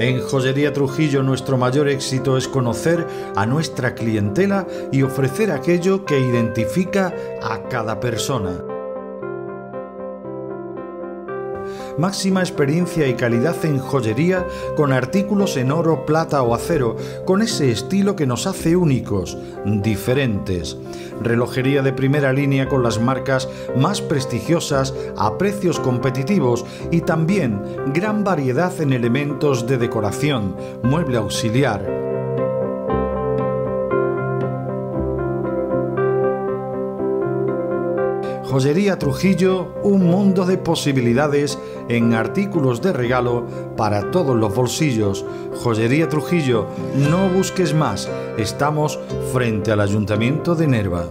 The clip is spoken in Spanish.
En Joyería Trujillo nuestro mayor éxito es conocer a nuestra clientela y ofrecer aquello que identifica a cada persona. Máxima experiencia y calidad en joyería con artículos en oro, plata o acero, con ese estilo que nos hace únicos, diferentes. Relojería de primera línea con las marcas más prestigiosas a precios competitivos y también gran variedad en elementos de decoración, mueble auxiliar, Joyería Trujillo, un mundo de posibilidades en artículos de regalo para todos los bolsillos. Joyería Trujillo, no busques más, estamos frente al Ayuntamiento de Nerva.